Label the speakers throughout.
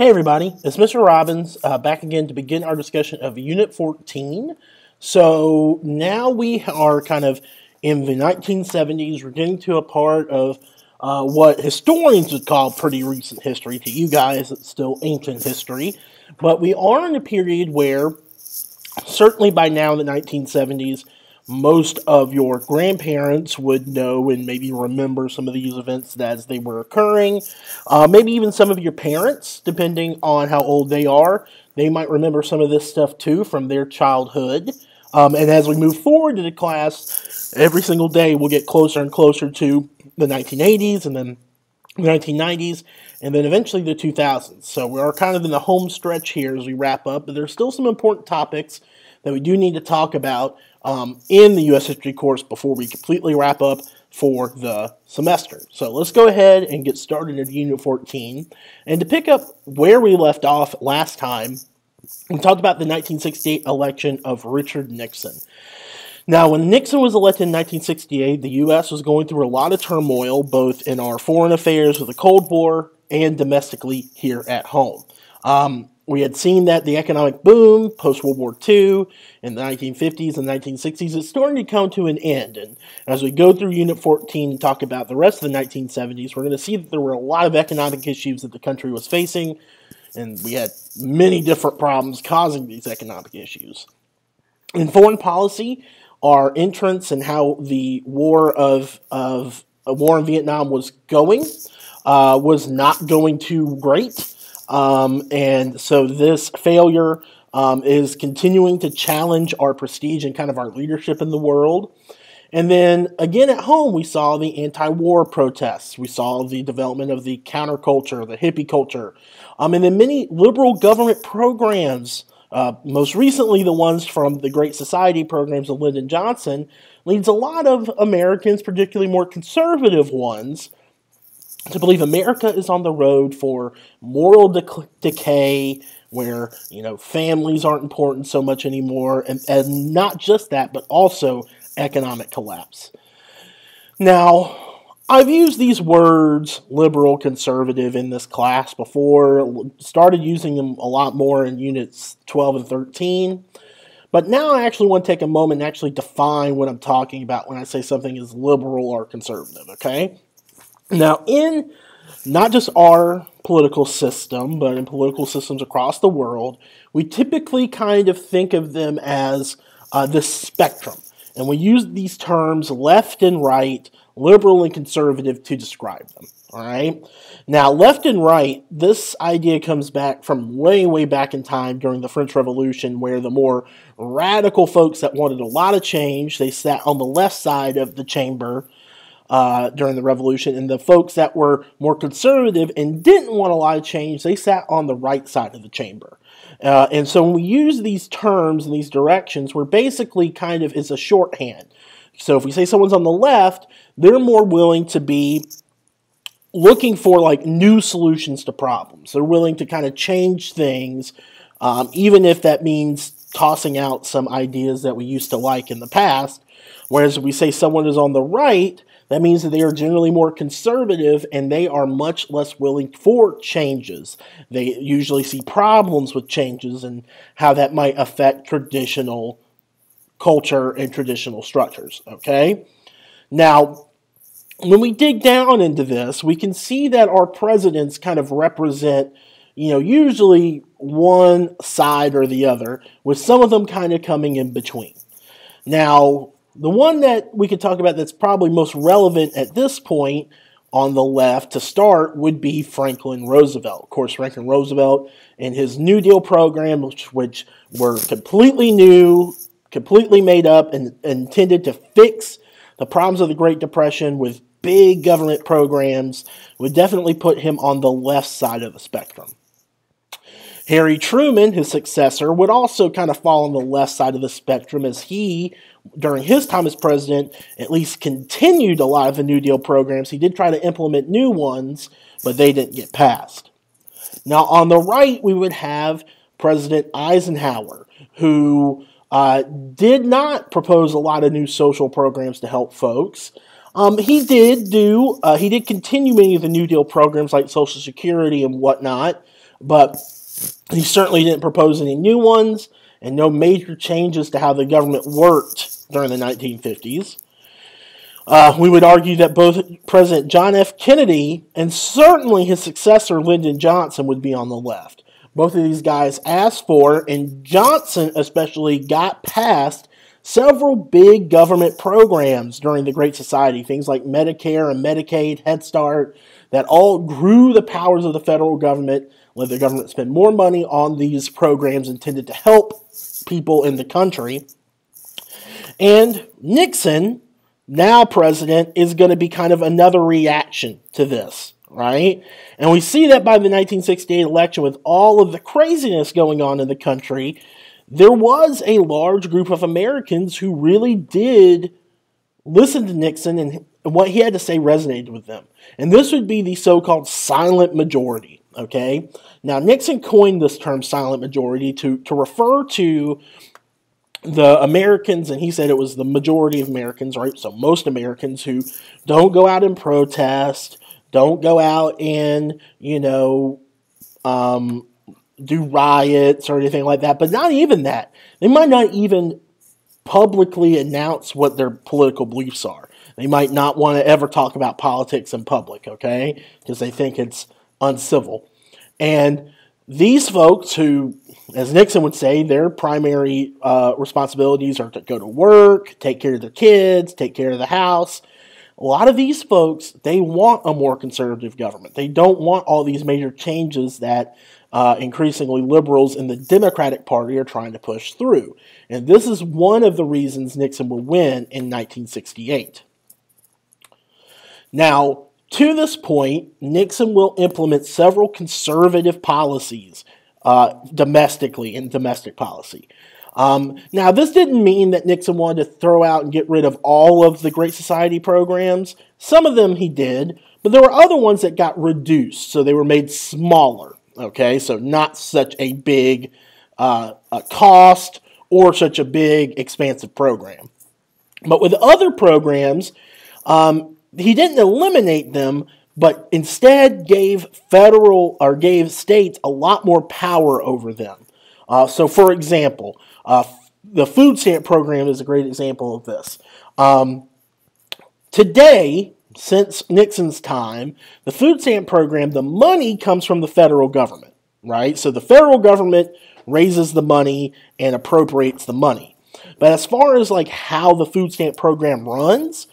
Speaker 1: Hey everybody, it's Mr. Robins uh, back again to begin our discussion of Unit 14. So now we are kind of in the 1970s. We're getting to a part of uh, what historians would call pretty recent history. To you guys, it's still ancient history. But we are in a period where, certainly by now in the 1970s, most of your grandparents would know and maybe remember some of these events as they were occurring. Uh, maybe even some of your parents, depending on how old they are, they might remember some of this stuff too from their childhood. Um, and as we move forward to the class, every single day we'll get closer and closer to the 1980s and then the 1990s and then eventually the 2000s. So we are kind of in the home stretch here as we wrap up, but there's still some important topics that we do need to talk about um, in the U.S. history course before we completely wrap up for the semester. So let's go ahead and get started at Unit 14. And to pick up where we left off last time, we talked about the 1968 election of Richard Nixon. Now, when Nixon was elected in 1968, the U.S. was going through a lot of turmoil, both in our foreign affairs with the Cold War and domestically here at home. Um, we had seen that the economic boom post World War II in the 1950s and 1960s is starting to come to an end. And as we go through Unit 14 and talk about the rest of the 1970s, we're going to see that there were a lot of economic issues that the country was facing, and we had many different problems causing these economic issues. In foreign policy, our entrance and how the war of, of a war in Vietnam was going uh, was not going too great. Um, and so this failure um, is continuing to challenge our prestige and kind of our leadership in the world. And then again at home, we saw the anti war protests. We saw the development of the counterculture, the hippie culture, um, and then many liberal government programs. Uh, most recently, the ones from the Great Society programs of Lyndon Johnson leads a lot of Americans, particularly more conservative ones, to believe America is on the road for moral decay, where you know families aren't important so much anymore, and, and not just that, but also economic collapse. Now, I've used these words, liberal, conservative, in this class before, started using them a lot more in units 12 and 13. But now I actually want to take a moment and actually define what I'm talking about when I say something is liberal or conservative, okay? Now, in not just our political system, but in political systems across the world, we typically kind of think of them as uh, the spectrum. And we use these terms left and right, liberal and conservative to describe them. All right. Now, left and right, this idea comes back from way, way back in time during the French Revolution, where the more radical folks that wanted a lot of change, they sat on the left side of the chamber uh, during the revolution, and the folks that were more conservative and didn't want a lot of change, they sat on the right side of the chamber. Uh, and so when we use these terms and these directions, we're basically kind of is a shorthand. So if we say someone's on the left, they're more willing to be looking for like new solutions to problems. They're willing to kind of change things, um, even if that means tossing out some ideas that we used to like in the past. Whereas if we say someone is on the right, that means that they are generally more conservative and they are much less willing for changes. They usually see problems with changes and how that might affect traditional culture and traditional structures. Okay? Now, when we dig down into this, we can see that our presidents kind of represent, you know, usually one side or the other, with some of them kind of coming in between. Now, the one that we could talk about that's probably most relevant at this point on the left to start would be Franklin Roosevelt. Of course, Franklin Roosevelt and his New Deal program, which, which were completely new, completely made up, and intended to fix the problems of the Great Depression with big government programs, would definitely put him on the left side of the spectrum. Harry Truman, his successor, would also kind of fall on the left side of the spectrum as he during his time as president, at least continued a lot of the New Deal programs. He did try to implement new ones, but they didn't get passed. Now, on the right, we would have President Eisenhower, who uh, did not propose a lot of new social programs to help folks. Um, he did do, uh, he did continue many of the New Deal programs like Social Security and whatnot, but he certainly didn't propose any new ones and no major changes to how the government worked during the 1950s. Uh, we would argue that both President John F. Kennedy and certainly his successor, Lyndon Johnson, would be on the left. Both of these guys asked for, and Johnson especially got passed several big government programs during the Great Society, things like Medicare and Medicaid, Head Start, that all grew the powers of the federal government, let the government spend more money on these programs intended to help people in the country. And Nixon, now president, is going to be kind of another reaction to this, right? And we see that by the 1968 election with all of the craziness going on in the country there was a large group of Americans who really did listen to Nixon and what he had to say resonated with them. And this would be the so called silent majority. Okay? Now, Nixon coined this term silent majority to, to refer to the Americans, and he said it was the majority of Americans, right? So, most Americans who don't go out and protest, don't go out and, you know, um, do riots or anything like that, but not even that. They might not even publicly announce what their political beliefs are. They might not want to ever talk about politics in public, okay? Because they think it's uncivil. And these folks who, as Nixon would say, their primary uh, responsibilities are to go to work, take care of their kids, take care of the house. A lot of these folks, they want a more conservative government. They don't want all these major changes that uh, increasingly liberals in the Democratic Party are trying to push through. And this is one of the reasons Nixon will win in 1968. Now, to this point, Nixon will implement several conservative policies uh, domestically in domestic policy. Um, now, this didn't mean that Nixon wanted to throw out and get rid of all of the Great Society programs. Some of them he did, but there were other ones that got reduced, so they were made smaller. Okay, so not such a big uh, a cost or such a big expansive program. But with other programs, um, he didn't eliminate them, but instead gave federal or gave states a lot more power over them. Uh, so, for example, uh, the food stamp program is a great example of this. Um, today, since Nixon's time, the food stamp program, the money comes from the federal government, right? So the federal government raises the money and appropriates the money. But as far as like how the food stamp program runs,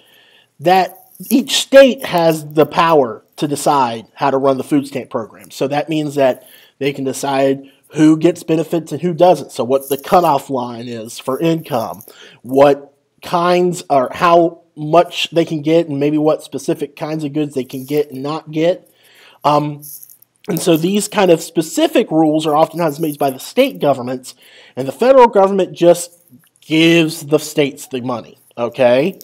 Speaker 1: that each state has the power to decide how to run the food stamp program. So that means that they can decide who gets benefits and who doesn't. So what the cutoff line is for income, what kinds or how much they can get and maybe what specific kinds of goods they can get and not get. Um, and so these kind of specific rules are oftentimes made by the state governments, and the federal government just gives the states the money. Okay?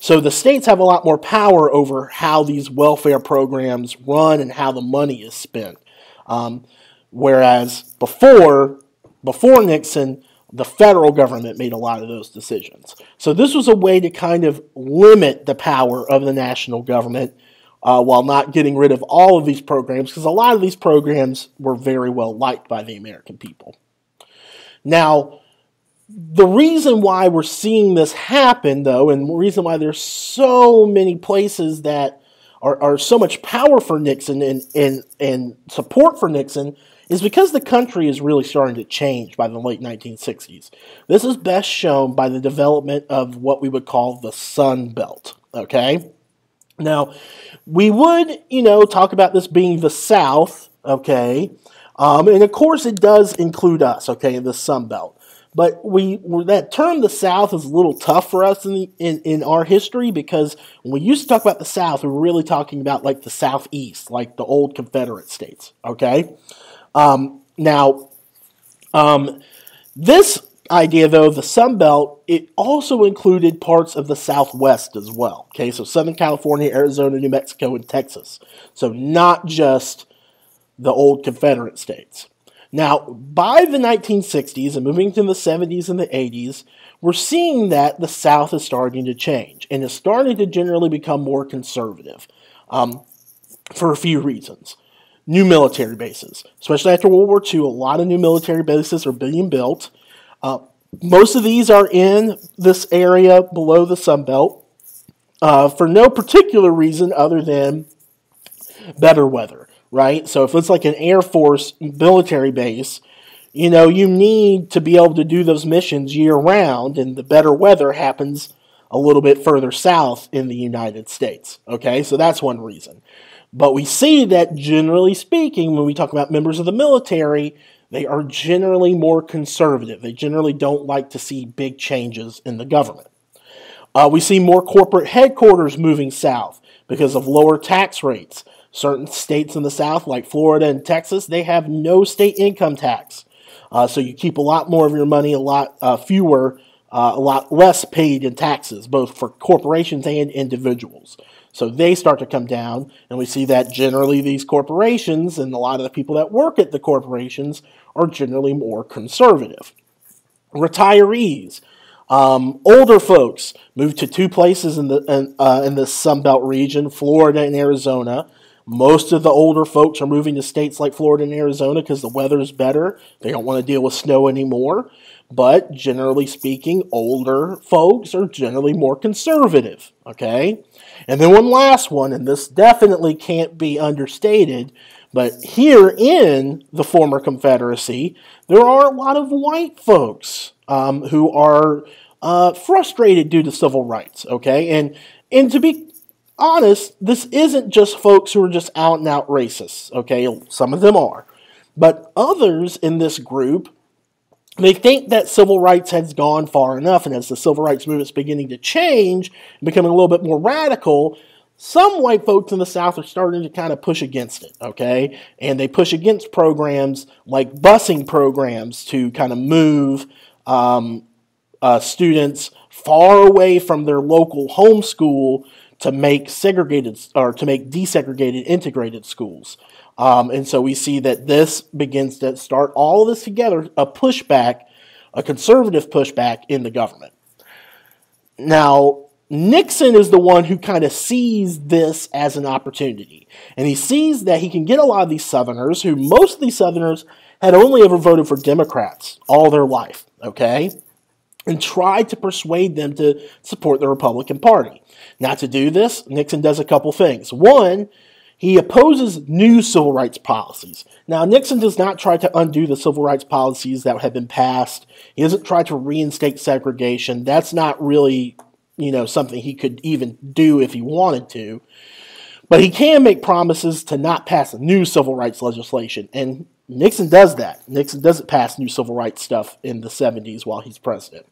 Speaker 1: So the states have a lot more power over how these welfare programs run and how the money is spent. Um, whereas before, before Nixon, the federal government made a lot of those decisions. So this was a way to kind of limit the power of the national government uh, while not getting rid of all of these programs, because a lot of these programs were very well liked by the American people. Now, the reason why we're seeing this happen, though, and the reason why there's so many places that are, are so much power for Nixon and, and, and support for Nixon is because the country is really starting to change by the late 1960s. This is best shown by the development of what we would call the Sun Belt. Okay? Now, we would, you know, talk about this being the South, okay? Um, and of course, it does include us, okay, in the Sun Belt. But we that term the South is a little tough for us in, the, in in our history because when we used to talk about the South, we were really talking about like the Southeast, like the old Confederate states. Okay, um, now, um, this idea, though, the Sun Belt, it also included parts of the Southwest as well. Okay, so Southern California, Arizona, New Mexico, and Texas. So not just the old Confederate states. Now, by the 1960s and moving to the 70s and the 80s, we're seeing that the South is starting to change and is starting to generally become more conservative um, for a few reasons. new military bases. Especially after World War II, a lot of new military bases are being built. Uh, most of these are in this area below the Sun Belt uh, for no particular reason other than better weather, right? So if it's like an Air Force military base, you know, you need to be able to do those missions year round, and the better weather happens a little bit further south in the United States. Okay, so that's one reason. But we see that generally speaking, when we talk about members of the military, they are generally more conservative. They generally don't like to see big changes in the government. Uh, we see more corporate headquarters moving south because of lower tax rates. Certain states in the south, like Florida and Texas, they have no state income tax. Uh, so you keep a lot more of your money, a lot uh, fewer, uh, a lot less paid in taxes, both for corporations and individuals. So they start to come down, and we see that generally these corporations and a lot of the people that work at the corporations are generally more conservative. Retirees, um, older folks move to two places in the in, uh, in the Sun Belt region, Florida and Arizona. Most of the older folks are moving to states like Florida and Arizona because the weather is better. They don't want to deal with snow anymore. But generally speaking, older folks are generally more conservative. Okay? And then one last one, and this definitely can't be understated, but here in the former Confederacy, there are a lot of white folks um, who are uh, frustrated due to civil rights. Okay? And, and to be honest, this isn't just folks who are just out and out racists, okay? Some of them are. But others in this group, they think that civil rights has gone far enough, and as the civil rights movement is beginning to change, and becoming a little bit more radical, some white folks in the South are starting to kind of push against it, okay? And they push against programs like busing programs to kind of move um, uh, students far away from their local home school to make segregated or to make desegregated integrated schools. Um, and so we see that this begins to start all of this together a pushback, a conservative pushback in the government. Now, Nixon is the one who kind of sees this as an opportunity. And he sees that he can get a lot of these Southerners, who most of these Southerners had only ever voted for Democrats all their life, okay? And try to persuade them to support the Republican Party. Not to do this, Nixon does a couple things. One, he opposes new civil rights policies. Now, Nixon does not try to undo the civil rights policies that have been passed. He doesn't try to reinstate segregation. That's not really, you know, something he could even do if he wanted to. But he can make promises to not pass new civil rights legislation. And Nixon does that. Nixon doesn't pass new civil rights stuff in the 70s while he's president.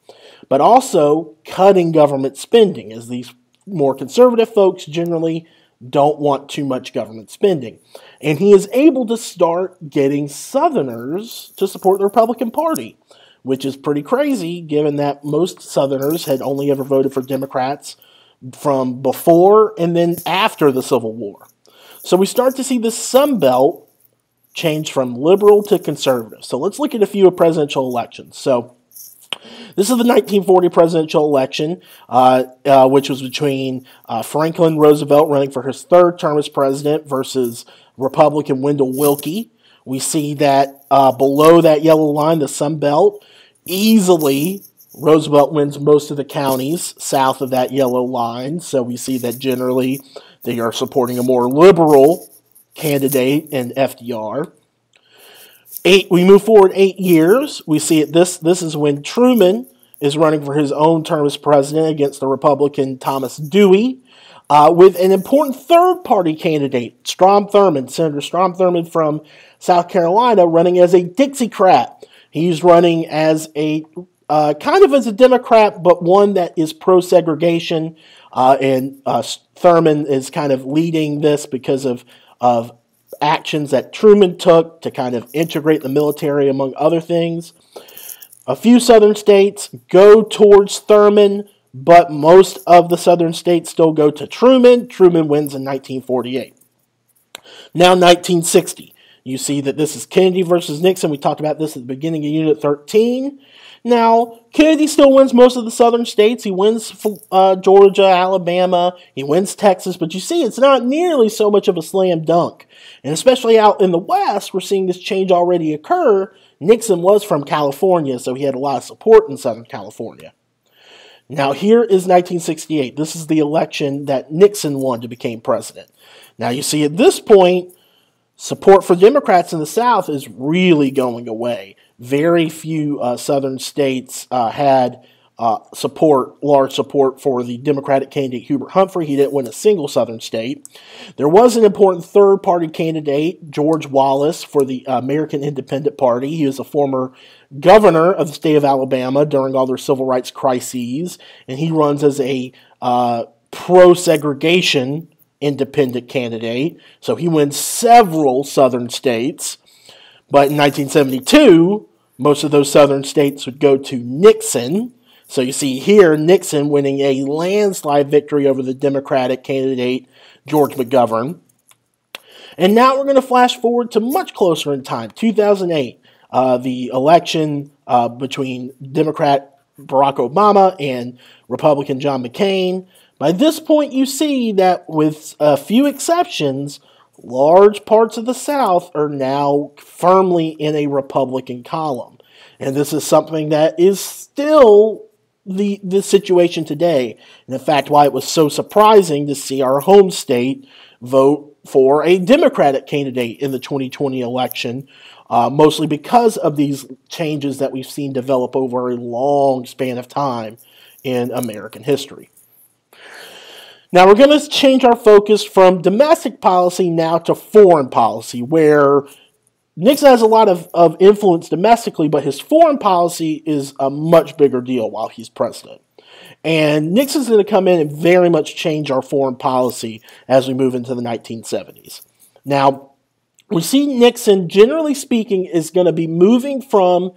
Speaker 1: But also cutting government spending, as these more conservative folks generally don't want too much government spending. And he is able to start getting Southerners to support the Republican Party, which is pretty crazy given that most Southerners had only ever voted for Democrats from before and then after the Civil War. So we start to see the Sun Belt change from liberal to conservative. So let's look at a few of presidential elections. So this is the 1940 presidential election, uh, uh, which was between uh, Franklin Roosevelt running for his third term as president versus Republican Wendell Willkie. We see that uh, below that yellow line, the Sun Belt, easily Roosevelt wins most of the counties south of that yellow line. So we see that generally they are supporting a more liberal candidate and FDR. Eight, we move forward eight years. We see it. This this is when Truman is running for his own term as president against the Republican Thomas Dewey, uh, with an important third party candidate, Strom Thurmond, Senator Strom Thurmond from South Carolina, running as a Dixiecrat. He's running as a uh, kind of as a Democrat, but one that is pro segregation. Uh, and uh, Thurmond is kind of leading this because of, of actions that Truman took to kind of integrate the military, among other things. A few southern states go towards Thurmond, but most of the southern states still go to Truman. Truman wins in 1948. Now, 1960. You see that this is Kennedy versus Nixon. We talked about this at the beginning of Unit 13. Now, Kennedy still wins most of the southern states. He wins uh, Georgia, Alabama, he wins Texas, but you see, it's not nearly so much of a slam dunk. And especially out in the West, we're seeing this change already occur. Nixon was from California, so he had a lot of support in Southern California. Now, here is 1968. This is the election that Nixon won to become president. Now, you see, at this point, support for Democrats in the South is really going away. Very few uh, Southern states uh, had uh, support, large support for the Democratic candidate Hubert Humphrey. He didn't win a single Southern state. There was an important third party candidate, George Wallace, for the American Independent Party. He was a former governor of the state of Alabama during all their civil rights crises, and he runs as a uh, pro segregation independent candidate. So he wins several Southern states. But in 1972, most of those Southern states would go to Nixon so you see here Nixon winning a landslide victory over the Democratic candidate George McGovern. And now we're going to flash forward to much closer in time, 2008, uh, the election uh, between Democrat Barack Obama and Republican John McCain. By this point, you see that with a few exceptions, large parts of the South are now firmly in a Republican column. And this is something that is still the the situation today, and in fact, why it was so surprising to see our home state vote for a Democratic candidate in the 2020 election, uh, mostly because of these changes that we've seen develop over a long span of time in American history. Now, we're going to change our focus from domestic policy now to foreign policy, where Nixon has a lot of, of influence domestically, but his foreign policy is a much bigger deal while he's president. And Nixon's going to come in and very much change our foreign policy as we move into the 1970s. Now, we see Nixon, generally speaking, is going to be moving from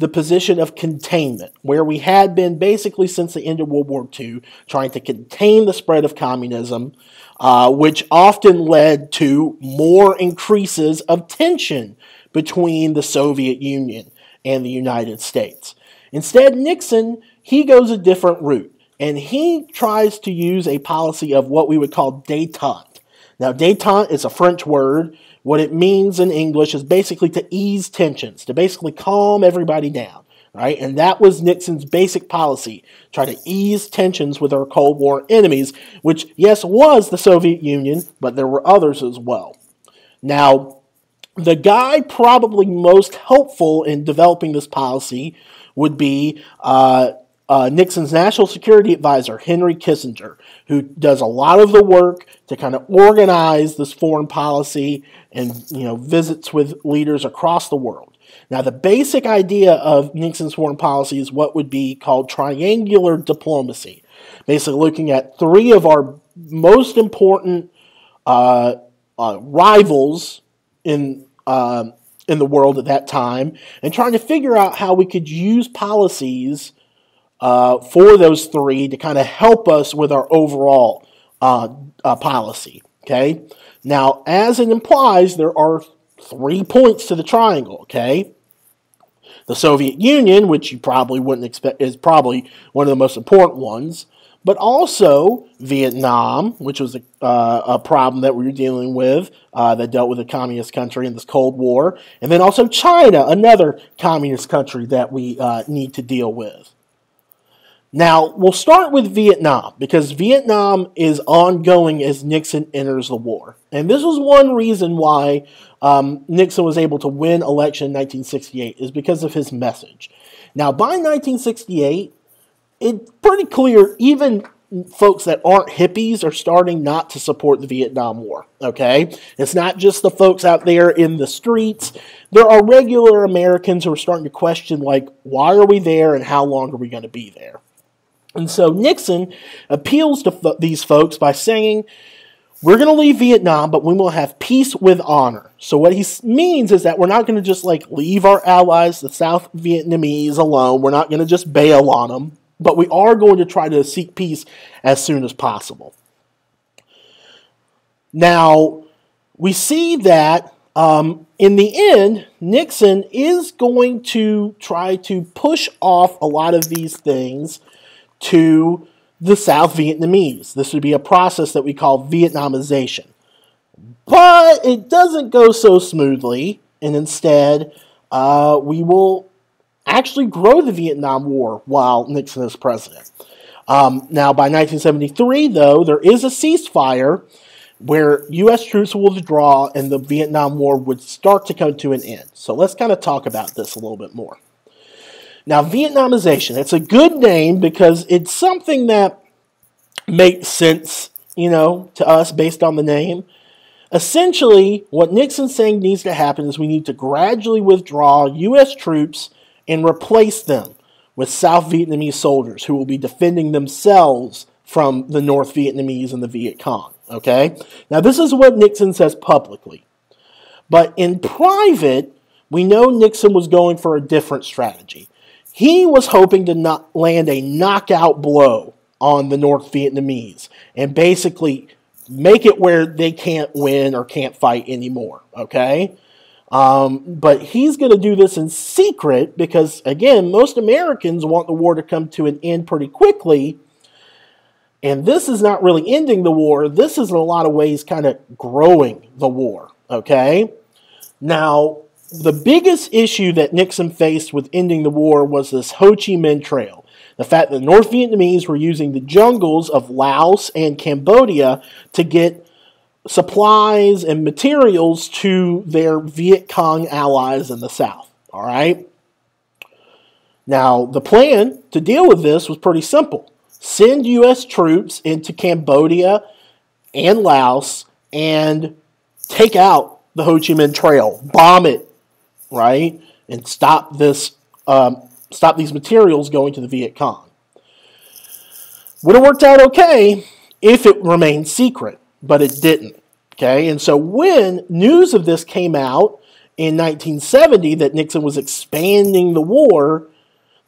Speaker 1: the position of containment, where we had been basically since the end of World War II, trying to contain the spread of communism, uh, which often led to more increases of tension between the Soviet Union and the United States. Instead, Nixon, he goes a different route, and he tries to use a policy of what we would call détente. Now, détente is a French word what it means in English is basically to ease tensions, to basically calm everybody down, right? And that was Nixon's basic policy, try to ease tensions with our Cold War enemies, which, yes, was the Soviet Union, but there were others as well. Now, the guy probably most helpful in developing this policy would be uh, uh, Nixon's national security advisor, Henry Kissinger, who does a lot of the work to kind of organize this foreign policy and you know visits with leaders across the world. Now, the basic idea of Nixon's foreign policy is what would be called triangular diplomacy, basically looking at three of our most important uh, uh, rivals in uh, in the world at that time, and trying to figure out how we could use policies uh, for those three to kind of help us with our overall uh, uh, policy. Okay. Now, as it implies, there are three points to the triangle. Okay. The Soviet Union, which you probably wouldn't expect, is probably one of the most important ones, but also Vietnam, which was a, uh, a problem that we were dealing with uh, that dealt with a communist country in this Cold War, and then also China, another communist country that we uh, need to deal with. Now, we'll start with Vietnam because Vietnam is ongoing as Nixon enters the war. And this was one reason why um, Nixon was able to win election in 1968 is because of his message. Now, by 1968, it's pretty clear even folks that aren't hippies are starting not to support the Vietnam War. Okay? It's not just the folks out there in the streets. There are regular Americans who are starting to question, like, why are we there and how long are we going to be there? And so Nixon appeals to these folks by saying, we're going to leave Vietnam, but we will have peace with honor. So what he means is that we're not going to just like leave our allies, the South Vietnamese, alone. We're not going to just bail on them, but we are going to try to seek peace as soon as possible. Now, we see that Um, in the end, Nixon is going to try to push off a lot of these things to the South Vietnamese. This would be a process that we call Vietnamization. But it doesn't go so smoothly, and instead, uh, we will actually grow the Vietnam War while Nixon is president. Um, now, by 1973, though, there is a ceasefire where U.S. troops will withdraw and the Vietnam War would start to come to an end. So let's kind of talk about this a little bit more. Now, Vietnamization, it's a good name because it's something that makes sense, you know, to us based on the name. Essentially, what Nixon's saying needs to happen is we need to gradually withdraw U.S. troops and replace them with South Vietnamese soldiers who will be defending themselves from the North Vietnamese and the Viet Cong. Okay? Now, this is what Nixon says publicly. But in private, we know Nixon was going for a different strategy. He was hoping to not land a knockout blow on the North Vietnamese and basically make it where they can't win or can't fight anymore. Okay? Um, but he's going to do this in secret because, again, most Americans want the war to come to an end pretty quickly. And this is not really ending the war. This is, in a lot of ways, kind of growing the war. Okay? Now, the biggest issue that Nixon faced with ending the war was this Ho Chi Minh Trail. The fact that the North Vietnamese were using the jungles of Laos and Cambodia to get supplies and materials to their Viet Cong allies in the South. All right? Now, the plan to deal with this was pretty simple send U.S. troops into Cambodia and Laos and take out the Ho Chi Minh Trail, bomb it, right? And stop this, um, stop these materials going to the Viet Cong. Would have worked out okay if it remained secret but it didn't. Okay, and so when news of this came out in 1970 that Nixon was expanding the war,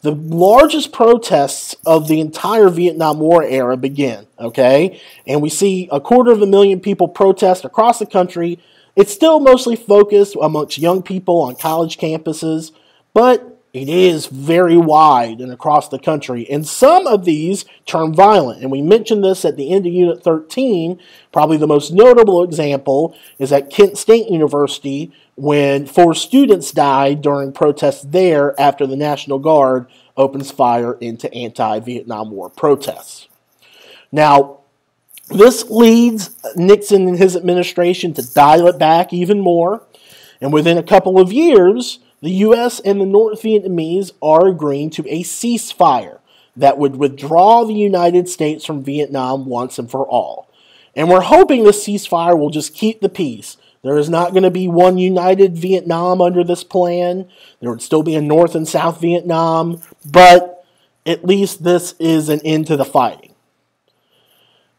Speaker 1: the largest protests of the entire Vietnam War era begin. Okay, and we see a quarter of a million people protest across the country. It's still mostly focused amongst young people on college campuses, but it is very wide and across the country. And some of these turn violent. And we mentioned this at the end of Unit 13. Probably the most notable example is at Kent State University when four students died during protests there after the National Guard opens fire into anti Vietnam War protests. Now, this leads Nixon and his administration to dial it back even more. And within a couple of years, the U.S. and the North Vietnamese are agreeing to a ceasefire that would withdraw the United States from Vietnam once and for all. And we're hoping this ceasefire will just keep the peace. There is not going to be one united Vietnam under this plan. There would still be a North and South Vietnam, but at least this is an end to the fighting.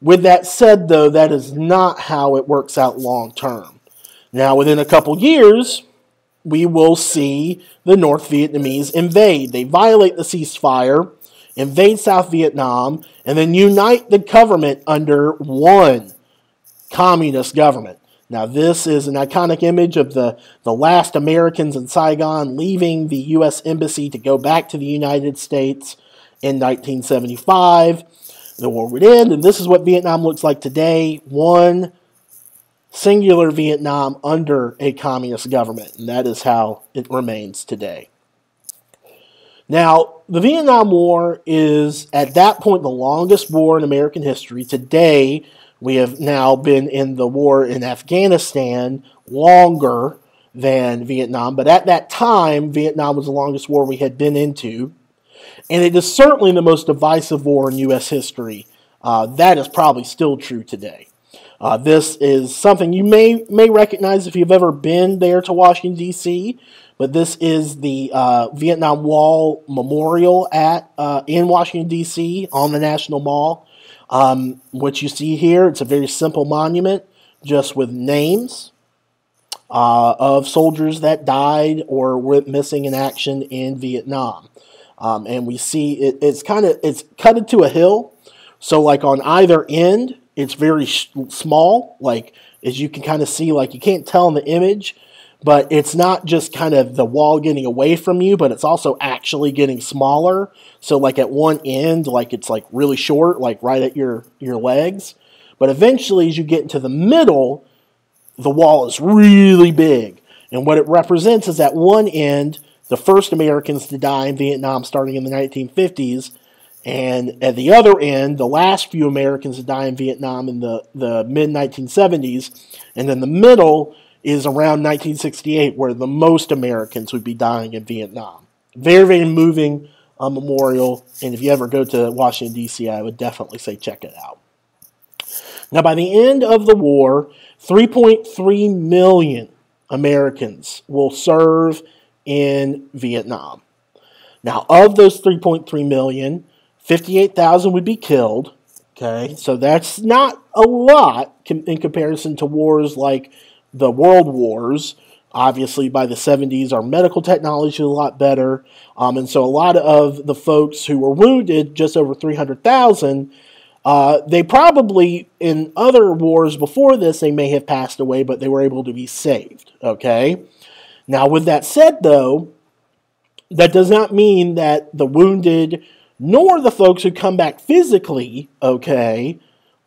Speaker 1: With that said, though, that is not how it works out long term. Now, within a couple years, we will see the North Vietnamese invade. They violate the ceasefire, invade South Vietnam, and then unite the government under one communist government. Now, this is an iconic image of the, the last Americans in Saigon leaving the U.S. Embassy to go back to the United States in 1975. The war would end, and this is what Vietnam looks like today one singular Vietnam under a communist government, and that is how it remains today. Now, the Vietnam War is at that point the longest war in American history. Today, we have now been in the war in Afghanistan longer than Vietnam, but at that time, Vietnam was the longest war we had been into. And it is certainly the most divisive war in U.S. history. Uh, that is probably still true today. Uh, this is something you may may recognize if you've ever been there to Washington D.C. But this is the uh, Vietnam Wall Memorial at uh, in Washington D.C. on the National Mall. Um, what you see here, it's a very simple monument, just with names uh, of soldiers that died or were missing in action in Vietnam. Um, and we see it, it's kind of it's cut into a hill. So like on either end, it's very sh- small. Like as you can kind of see, like you can't tell in the image, but it's not just kind of the wall getting away from you, but it's also actually getting smaller. So like at one end, like it's like really short, like right at your your legs. But eventually, as you get into the middle, the wall is really big. And what it represents is at one end, the first Americans to die in Vietnam starting in the 1950s, and at the other end, the last few Americans to die in Vietnam in the, the mid 1970s. And then the middle is around 1968, where the most Americans would be dying in Vietnam. Very, very moving uh, memorial. And if you ever go to Washington, D.C., I would definitely say check it out. Now, by the end of the war, 3.3 million Americans will serve in Vietnam. Now, of those 3.3 million, 58,000 would be killed. Okay, so that's not a lot in comparison to wars like the World Wars. Obviously, by the 70s, our medical technology is a lot better. Um, and so, a lot of the folks who were wounded, just over 300,000, uh, they probably, in other wars before this, they may have passed away, but they were able to be saved. Okay? Now, with that said, though, that does not mean that the wounded nor the folks who come back physically okay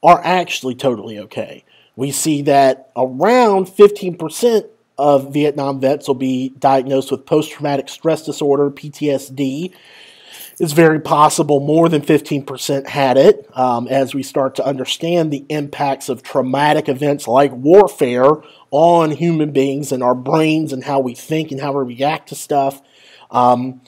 Speaker 1: are actually totally okay. We see that around 15% of Vietnam vets will be diagnosed with post traumatic stress disorder, PTSD. It's very possible more than 15% had it um, as we start to understand the impacts of traumatic events like warfare on human beings and our brains and how we think and how we react to stuff. Um,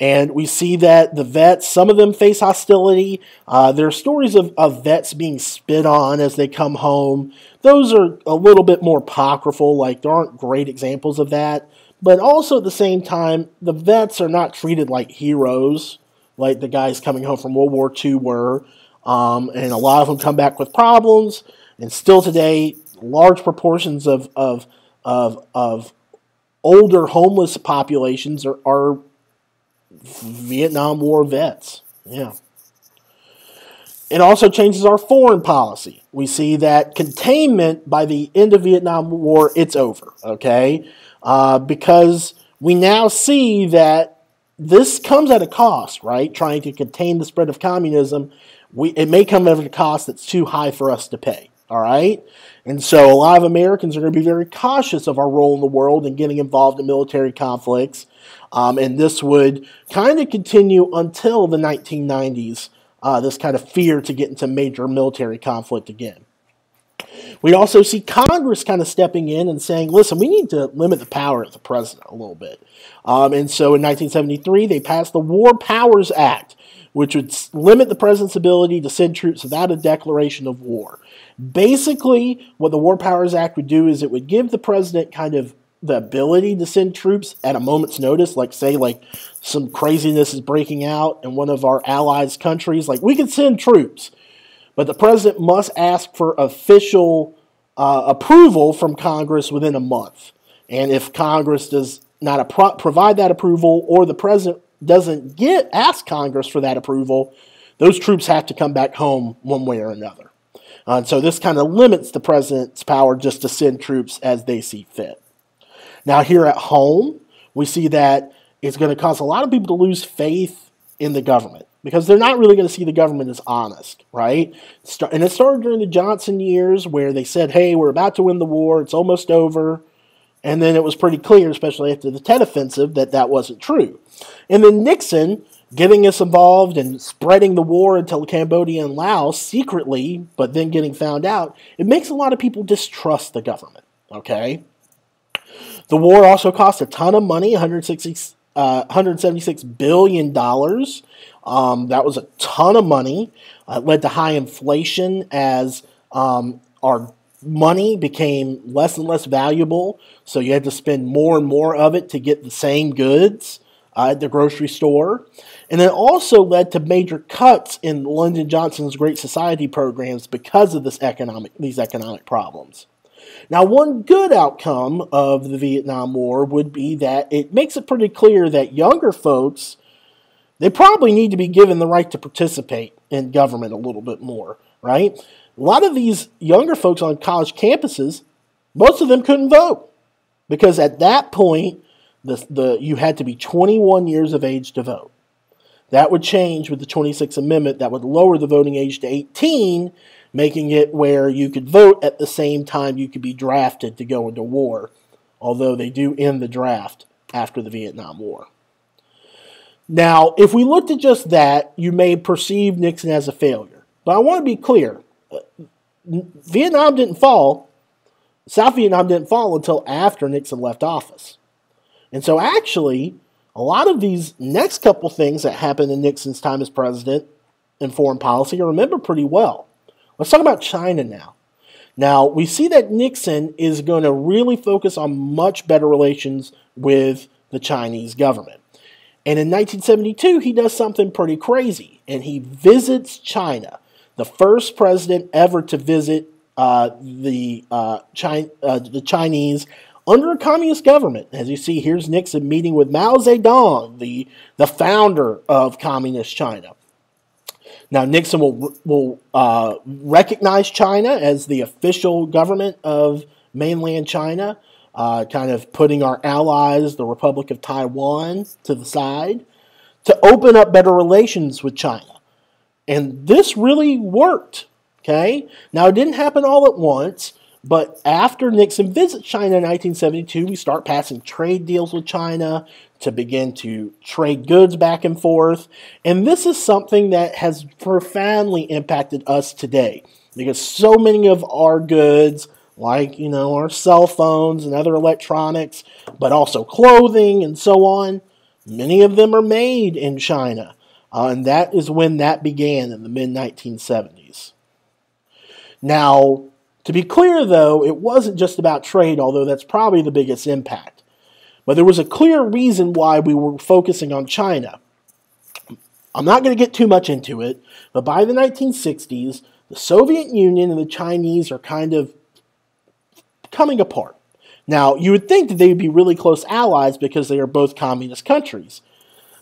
Speaker 1: and we see that the vets, some of them face hostility. Uh, there are stories of, of vets being spit on as they come home. Those are a little bit more apocryphal, like there aren't great examples of that. But also at the same time, the vets are not treated like heroes, like the guys coming home from World War II were. Um, and a lot of them come back with problems. And still today, large proportions of, of, of, of older homeless populations are, are Vietnam War vets. Yeah. It also changes our foreign policy. We see that containment by the end of Vietnam War, it's over, okay? Uh, because we now see that this comes at a cost, right? Trying to contain the spread of communism, we, it may come at a cost that's too high for us to pay, all right? And so a lot of Americans are going to be very cautious of our role in the world and getting involved in military conflicts. Um, and this would kind of continue until the 1990s, uh, this kind of fear to get into major military conflict again. We also see Congress kind of stepping in and saying, listen, we need to limit the power of the president a little bit. Um, and so in 1973, they passed the War Powers Act, which would limit the president's ability to send troops without a declaration of war. Basically, what the War Powers Act would do is it would give the president kind of the ability to send troops at a moment's notice, like say like some craziness is breaking out in one of our allies' countries, like we could send troops, but the president must ask for official uh, approval from Congress within a month. And if Congress does not provide that approval, or the president doesn't get ask Congress for that approval, those troops have to come back home one way or another. Uh, and so this kind of limits the president's power just to send troops as they see fit. Now, here at home, we see that it's going to cause a lot of people to lose faith in the government because they're not really going to see the government as honest, right? And it started during the Johnson years where they said, hey, we're about to win the war, it's almost over. And then it was pretty clear, especially after the Tet Offensive, that that wasn't true. And then Nixon getting us involved and spreading the war into Cambodia and Laos secretly, but then getting found out, it makes a lot of people distrust the government. Okay? The war also cost a ton of money 160, uh, $176 billion. Um, that was a ton of money. Uh, it led to high inflation as um, our money became less and less valuable. So you had to spend more and more of it to get the same goods uh, at the grocery store. And it also led to major cuts in Lyndon Johnson's Great Society programs because of this economic these economic problems. Now, one good outcome of the Vietnam War would be that it makes it pretty clear that younger folks they probably need to be given the right to participate in government a little bit more, right? A lot of these younger folks on college campuses, most of them couldn't vote. because at that point, the, the, you had to be 21 years of age to vote. That would change with the 26th Amendment. That would lower the voting age to 18, making it where you could vote at the same time you could be drafted to go into war, although they do end the draft after the Vietnam War. Now, if we looked at just that, you may perceive Nixon as a failure. But I want to be clear Vietnam didn't fall, South Vietnam didn't fall until after Nixon left office. And so, actually, a lot of these next couple things that happened in Nixon's time as president in foreign policy are remembered pretty well. Let's talk about China now. Now, we see that Nixon is going to really focus on much better relations with the Chinese government. And in 1972, he does something pretty crazy, and he visits China, the first president ever to visit uh, the, uh, Chi- uh, the Chinese under a communist government. As you see, here's Nixon meeting with Mao Zedong, the, the founder of communist China. Now, Nixon will, will uh, recognize China as the official government of mainland China, uh, kind of putting our allies, the Republic of Taiwan, to the side, to open up better relations with China. And this really worked. Okay? Now, it didn't happen all at once. But after Nixon visits China in 1972, we start passing trade deals with China to begin to trade goods back and forth. And this is something that has profoundly impacted us today because so many of our goods, like, you know, our cell phones and other electronics, but also clothing and so on, many of them are made in China. Uh, and that is when that began in the mid 1970s. Now, to be clear, though, it wasn't just about trade, although that's probably the biggest impact. But there was a clear reason why we were focusing on China. I'm not going to get too much into it, but by the 1960s, the Soviet Union and the Chinese are kind of coming apart. Now, you would think that they would be really close allies because they are both communist countries.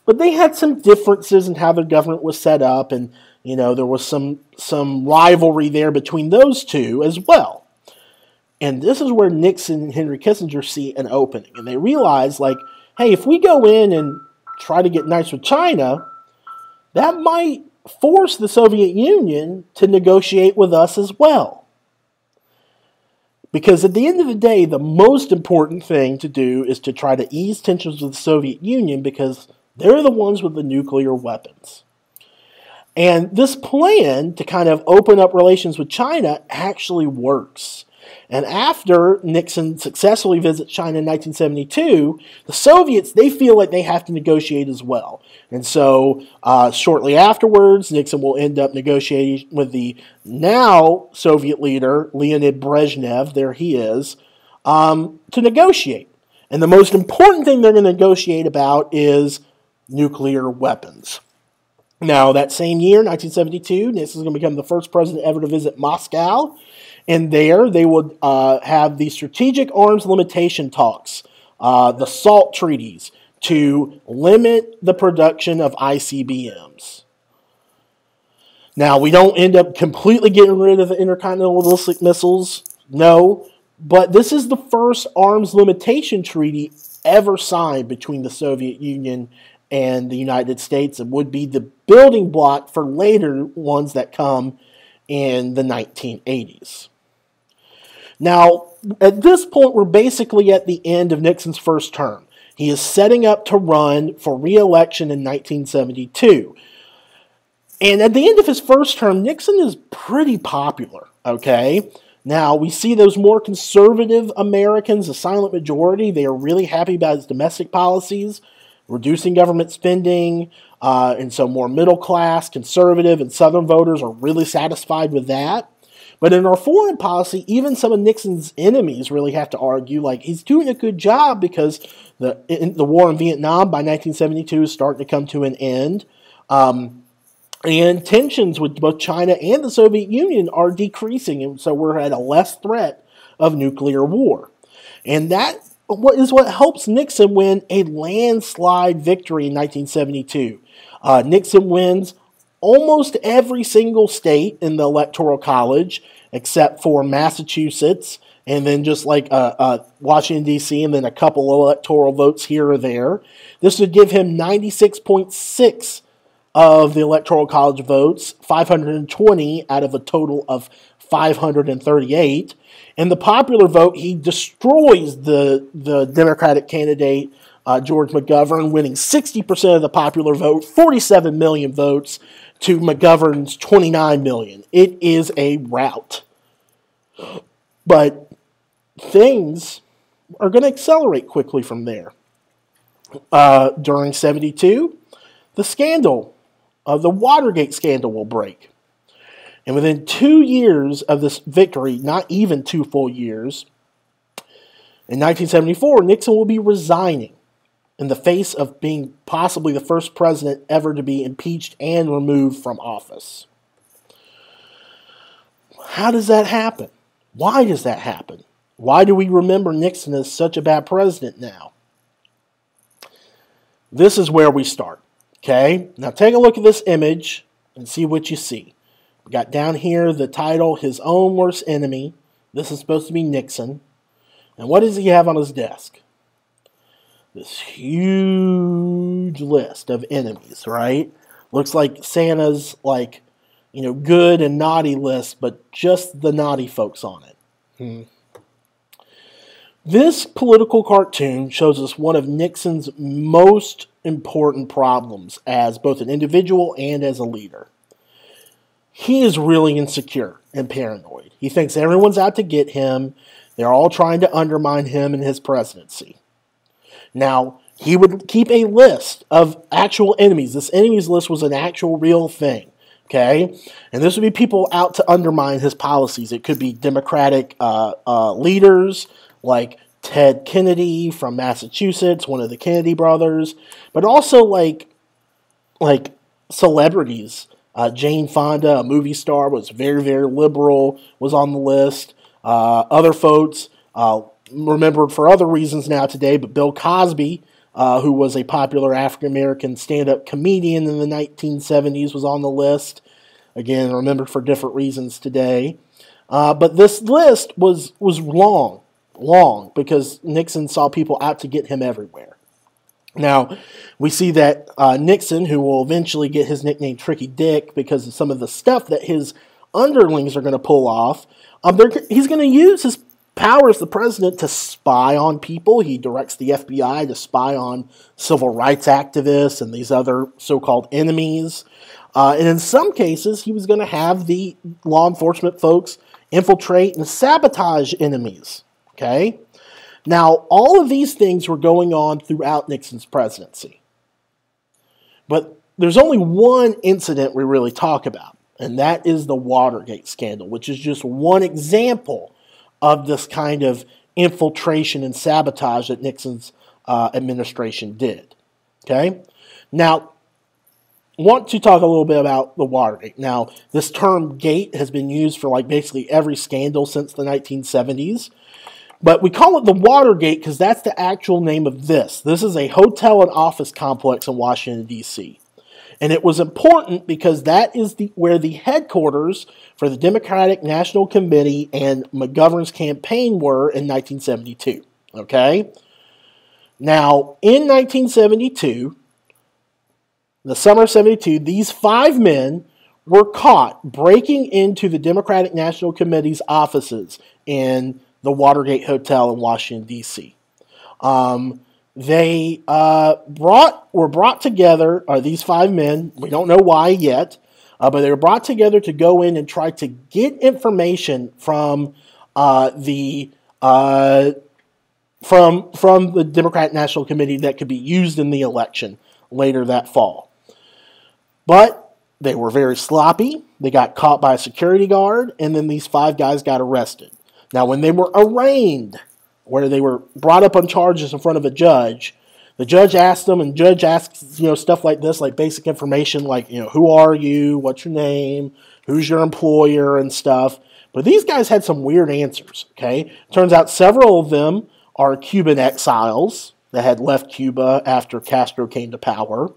Speaker 1: But they had some differences in how their government was set up, and you know, there was some some rivalry there between those two as well. And this is where Nixon and Henry Kissinger see an opening. And they realize, like, hey, if we go in and try to get nice with China, that might force the Soviet Union to negotiate with us as well. Because at the end of the day, the most important thing to do is to try to ease tensions with the Soviet Union because they're the ones with the nuclear weapons. And this plan to kind of open up relations with China actually works. And after Nixon successfully visits China in 1972, the Soviets they feel like they have to negotiate as well. And so, uh, shortly afterwards, Nixon will end up negotiating with the now Soviet leader Leonid Brezhnev. There he is um, to negotiate. And the most important thing they're going to negotiate about is nuclear weapons. Now, that same year, 1972, Nixon is going to become the first president ever to visit Moscow. And there, they would uh, have the strategic arms limitation talks, uh, the SALT treaties, to limit the production of ICBMs. Now, we don't end up completely getting rid of the intercontinental ballistic missiles, no, but this is the first arms limitation treaty ever signed between the Soviet Union and the United States and would be the building block for later ones that come in the 1980s. Now, at this point, we're basically at the end of Nixon's first term. He is setting up to run for re election in 1972. And at the end of his first term, Nixon is pretty popular, okay? Now, we see those more conservative Americans, the silent majority, they are really happy about his domestic policies reducing government spending. Uh, and so more middle class, conservative, and Southern voters are really satisfied with that. But in our foreign policy, even some of Nixon's enemies really have to argue like he's doing a good job because the the war in Vietnam by 1972 is starting to come to an end. Um, and tensions with both China and the Soviet Union are decreasing, and so we're at a less threat of nuclear war. And that what is what helps Nixon win a landslide victory in 1972. Uh, Nixon wins almost every single state in the Electoral College except for Massachusetts and then just like uh, uh, Washington, D.C., and then a couple electoral votes here or there. This would give him 96.6 of the Electoral College votes, 520 out of a total of 538. In the popular vote, he destroys the, the Democratic candidate, uh, George McGovern, winning 60% of the popular vote, 47 million votes to McGovern's 29 million. It is a rout. But things are going to accelerate quickly from there. Uh, during 72, the scandal of the Watergate scandal will break. And within two years of this victory, not even two full years, in 1974, Nixon will be resigning in the face of being possibly the first president ever to be impeached and removed from office. How does that happen? Why does that happen? Why do we remember Nixon as such a bad president now? This is where we start. Okay, now take a look at this image and see what you see. We got down here the title, His Own Worst Enemy. This is supposed to be Nixon. And what does he have on his desk? This huge list of enemies, right? Looks like Santa's like, you know, good and naughty list, but just the naughty folks on it. Hmm. This political cartoon shows us one of Nixon's most important problems as both an individual and as a leader. He is really insecure and paranoid. He thinks everyone's out to get him. They're all trying to undermine him and his presidency. Now, he would keep a list of actual enemies. This enemies list was an actual real thing. Okay? And this would be people out to undermine his policies. It could be Democratic uh, uh, leaders like Ted Kennedy from Massachusetts, one of the Kennedy brothers, but also like like celebrities. Uh, Jane Fonda, a movie star, was very very liberal, was on the list. Uh, other folks uh, remembered for other reasons now today, but Bill Cosby, uh, who was a popular African American stand up comedian in the 1970s, was on the list. Again, remembered for different reasons today. Uh, but this list was was long long because Nixon saw people out to get him everywhere. Now, we see that uh, Nixon, who will eventually get his nickname Tricky Dick because of some of the stuff that his underlings are going to pull off, um, he's going to use his power as the president to spy on people. He directs the FBI to spy on civil rights activists and these other so called enemies. Uh, and in some cases, he was going to have the law enforcement folks infiltrate and sabotage enemies. Okay? Now, all of these things were going on throughout Nixon's presidency. But there's only one incident we really talk about, and that is the Watergate scandal, which is just one example of this kind of infiltration and sabotage that Nixon's uh, administration did. Okay? Now, want to talk a little bit about the Watergate. Now, this term gate has been used for like basically every scandal since the 1970s. But we call it the Watergate because that's the actual name of this. This is a hotel and office complex in Washington, D.C. And it was important because that is the, where the headquarters for the Democratic National Committee and McGovern's campaign were in 1972. Okay? Now, in 1972, the summer of 72, these five men were caught breaking into the Democratic National Committee's offices in the Watergate Hotel in Washington D.C. Um, they uh, brought were brought together. Are these five men? We don't know why yet, uh, but they were brought together to go in and try to get information from uh, the uh, from from the Democratic National Committee that could be used in the election later that fall. But they were very sloppy. They got caught by a security guard, and then these five guys got arrested. Now, when they were arraigned, where they were brought up on charges in front of a judge, the judge asked them, and judge asks, you know, stuff like this, like basic information, like, you know, who are you? What's your name? Who's your employer? And stuff. But these guys had some weird answers, okay? Turns out several of them are Cuban exiles that had left Cuba after Castro came to power.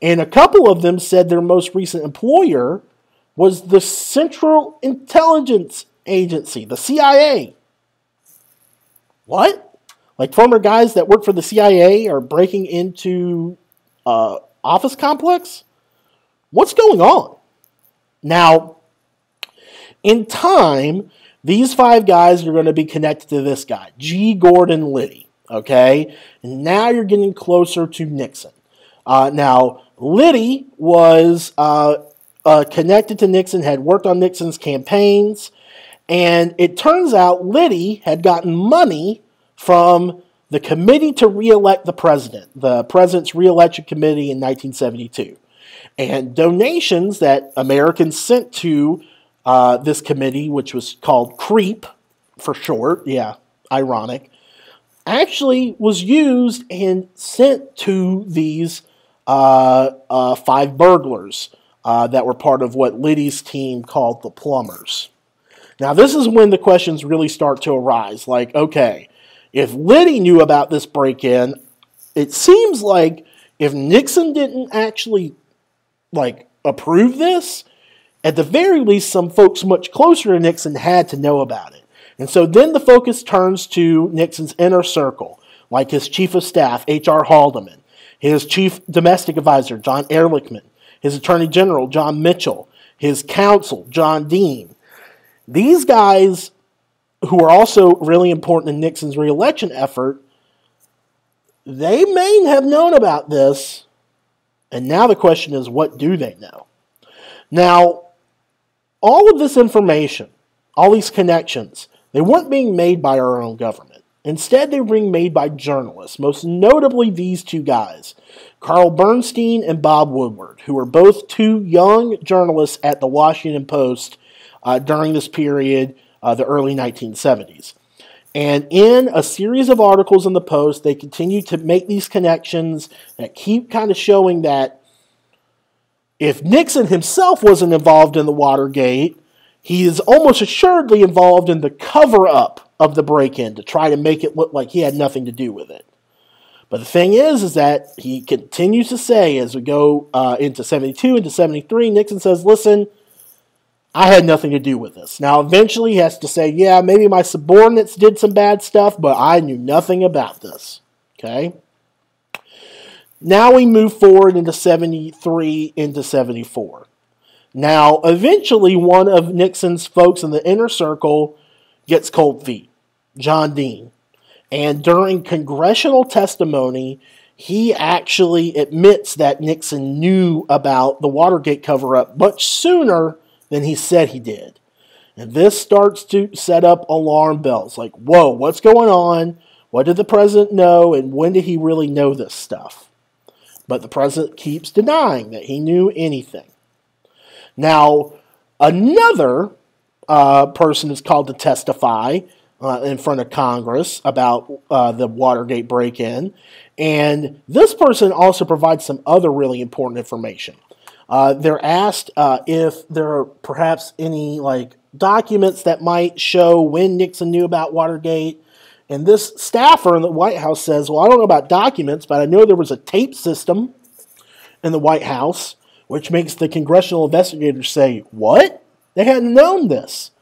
Speaker 1: And a couple of them said their most recent employer was the Central Intelligence Agency, the CIA. What? Like former guys that work for the CIA are breaking into uh, office complex? What's going on? Now, in time, these five guys are going to be connected to this guy, G. Gordon Liddy. Okay? And now you're getting closer to Nixon. Uh, now, Liddy was uh, uh, connected to Nixon, had worked on Nixon's campaigns, and it turns out Liddy had gotten money from the Committee to Reelect the President, the President's Reelection Committee in 1972. And donations that Americans sent to uh, this committee, which was called CREEP for short, yeah, ironic, actually was used and sent to these uh, uh, five burglars uh, that were part of what Liddy's team called the Plumbers. Now, this is when the questions really start to arise. Like, okay, if Liddy knew about this break in, it seems like if Nixon didn't actually like approve this, at the very least, some folks much closer to Nixon had to know about it. And so then the focus turns to Nixon's inner circle, like his chief of staff, H.R. Haldeman, his chief domestic advisor, John Ehrlichman, his attorney general, John Mitchell, his counsel, John Dean. These guys, who are also really important in Nixon's reelection effort, they may have known about this. And now the question is, what do they know? Now, all of this information, all these connections, they weren't being made by our own government. Instead, they were being made by journalists, most notably these two guys, Carl Bernstein and Bob Woodward, who were both two young journalists at the Washington Post uh, during this period, uh, the early 1970s. And in a series of articles in the Post, they continue to make these connections that keep kind of showing that if Nixon himself wasn't involved in the Watergate, he is almost assuredly involved in the cover up of the break in to try to make it look like he had nothing to do with it. But the thing is, is that he continues to say as we go uh, into 72, into 73, Nixon says, listen, I had nothing to do with this. Now, eventually he has to say, yeah, maybe my subordinates did some bad stuff, but I knew nothing about this. Okay? Now we move forward into 73, into 74. Now, eventually, one of Nixon's folks in the inner circle gets cold feet, John Dean. And during congressional testimony, he actually admits that Nixon knew about the Watergate cover up much sooner than he said he did. And this starts to set up alarm bells like, whoa, what's going on? What did the president know? And when did he really know this stuff? But the president keeps denying that he knew anything. Now, another uh, person is called to testify uh, in front of Congress about uh, the Watergate break in. And this person also provides some other really important information. Uh, they're asked uh, if there are perhaps any like documents that might show when Nixon knew about Watergate and this staffer in the White House says, Well, I don't know about documents, but I know there was a tape system in the White House, which makes the congressional investigators say, What? They hadn't known this.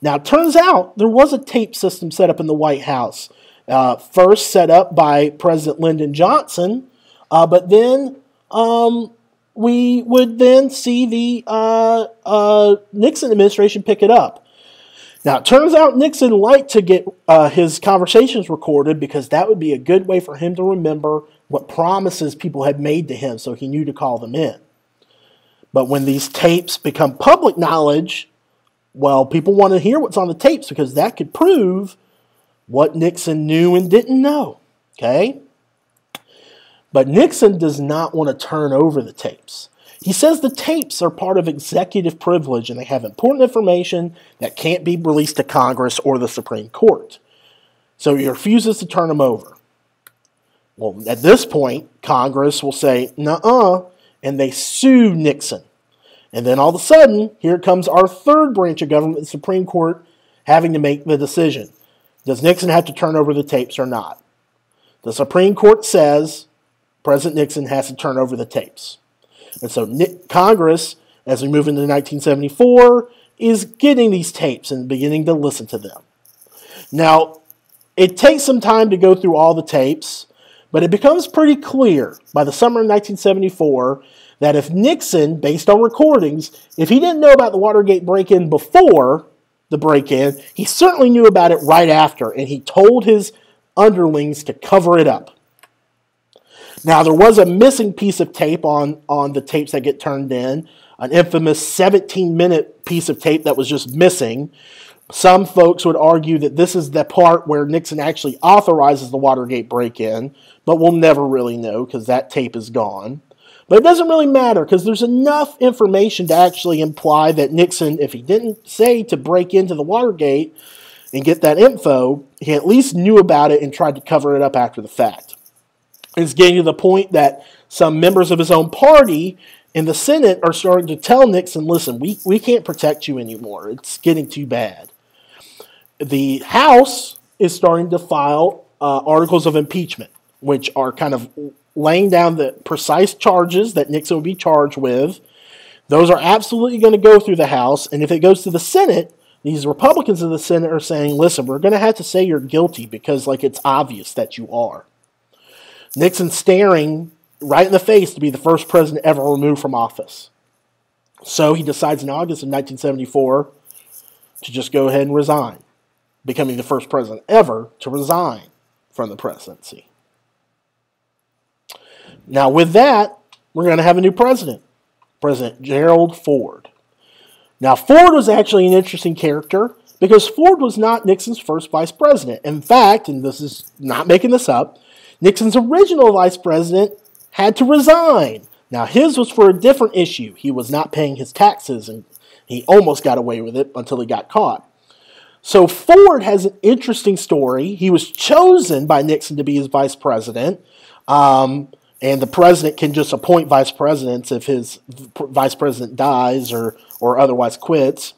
Speaker 1: Now, it turns out there was a tape system set up in the White House, uh, first set up by President Lyndon Johnson, uh, but then um, we would then see the uh, uh Nixon administration pick it up. Now, it turns out Nixon liked to get uh, his conversations recorded because that would be a good way for him to remember what promises people had made to him, so he knew to call them in. But when these tapes become public knowledge, well, people want to hear what's on the tapes because that could prove what Nixon knew and didn't know. Okay? But Nixon does not want to turn over the tapes. He says the tapes are part of executive privilege and they have important information that can't be released to Congress or the Supreme Court. So he refuses to turn them over. Well, at this point, Congress will say, "Nuh uh," and they sue Nixon. And then all of a sudden, here comes our third branch of government, the Supreme Court, having to make the decision. Does Nixon have to turn over the tapes or not? The Supreme Court says President Nixon has to turn over the tapes. And so Congress, as we move into 1974, is getting these tapes and beginning to listen to them. Now, it takes some time to go through all the tapes, but it becomes pretty clear by the summer of 1974 that if Nixon, based on recordings, if he didn't know about the Watergate break in before the break in, he certainly knew about it right after, and he told his underlings to cover it up. Now, there was a missing piece of tape on, on the tapes that get turned in, an infamous 17 minute piece of tape that was just missing. Some folks would argue that this is the part where Nixon actually authorizes the Watergate break in, but we'll never really know because that tape is gone. But it doesn't really matter because there's enough information to actually imply that Nixon, if he didn't say to break into the Watergate and get that info, he at least knew about it and tried to cover it up after the fact. It's getting to the point that some members of his own party in the Senate are starting to tell Nixon, listen, we, we can't protect you anymore. It's getting too bad. The House is starting to file uh, articles of impeachment, which are kind of laying down the precise charges that Nixon would be charged with. Those are absolutely going to go through the House. And if it goes to the Senate, these Republicans in the Senate are saying, listen, we're going to have to say you're guilty because, like, it's obvious that you are. Nixon staring right in the face to be the first president ever removed from office. So he decides in August of 1974 to just go ahead and resign, becoming the first president ever to resign from the presidency. Now, with that, we're going to have a new president, President Gerald Ford. Now, Ford was actually an interesting character because Ford was not Nixon's first vice president. In fact, and this is not making this up, Nixon's original vice president had to resign. Now, his was for a different issue. He was not paying his taxes, and he almost got away with it until he got caught. So, Ford has an interesting story. He was chosen by Nixon to be his vice president, um, and the president can just appoint vice presidents if his vice president dies or, or otherwise quits.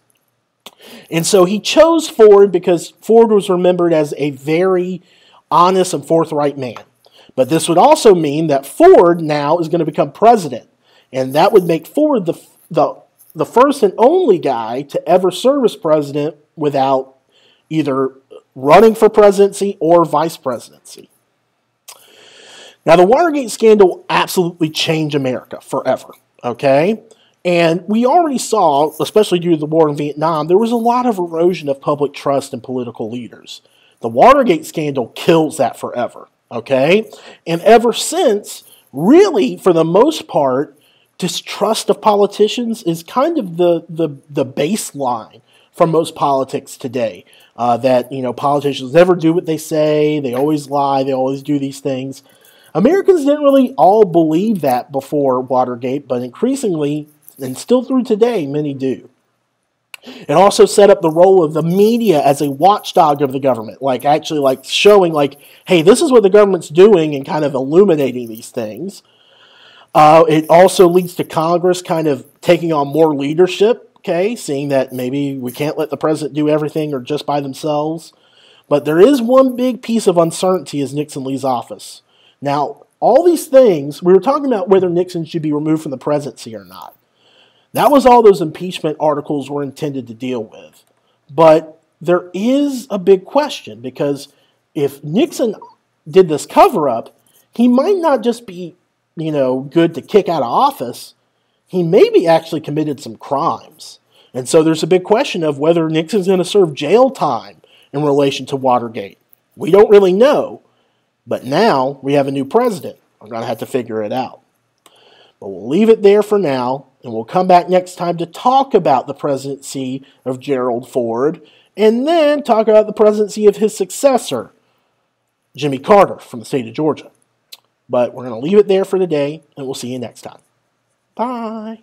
Speaker 1: And so he chose Ford because Ford was remembered as a very honest and forthright man. But this would also mean that Ford now is going to become president. And that would make Ford the, the, the first and only guy to ever serve as president without either running for presidency or vice presidency. Now, the Watergate scandal absolutely changed America forever, okay? And we already saw, especially due to the war in Vietnam, there was a lot of erosion of public trust in political leaders. The Watergate scandal kills that forever. Okay? And ever since, really, for the most part, distrust of politicians is kind of the, the, the baseline for most politics today. Uh, that, you know, politicians never do what they say, they always lie, they always do these things. Americans didn't really all believe that before Watergate, but increasingly, and still through today, many do. It also set up the role of the media as a watchdog of the government, like actually like showing like, hey, this is what the government's doing and kind of illuminating these things. Uh, it also leads to Congress kind of taking on more leadership, okay, seeing that maybe we can't let the president do everything or just by themselves. But there is one big piece of uncertainty as Nixon leaves office. Now, all these things, we were talking about whether Nixon should be removed from the presidency or not. That was all those impeachment articles were intended to deal with. But there is a big question because if Nixon did this cover up, he might not just be, you know, good to kick out of office. He maybe actually committed some crimes. And so there's a big question of whether Nixon's going to serve jail time in relation to Watergate. We don't really know. But now we have a new president. We're going to have to figure it out. But we'll leave it there for now. And we'll come back next time to talk about the presidency of Gerald Ford and then talk about the presidency of his successor, Jimmy Carter from the state of Georgia. But we're going to leave it there for today, and we'll see you next time. Bye.